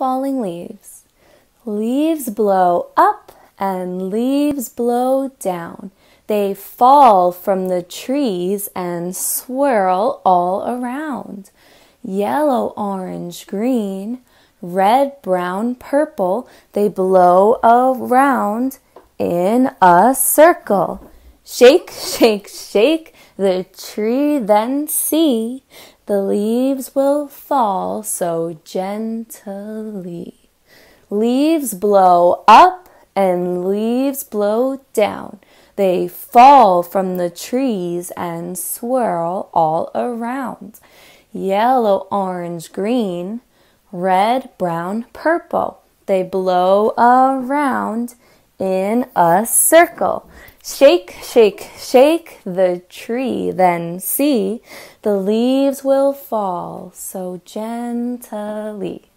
falling leaves. Leaves blow up and leaves blow down. They fall from the trees and swirl all around. Yellow, orange, green, red, brown, purple, they blow around in a circle. Shake, shake, shake the tree, then see the leaves will fall so gently. Leaves blow up and leaves blow down. They fall from the trees and swirl all around. Yellow, orange, green, red, brown, purple. They blow around in a circle. Shake, shake, shake the tree, then see the leaves will fall so gently.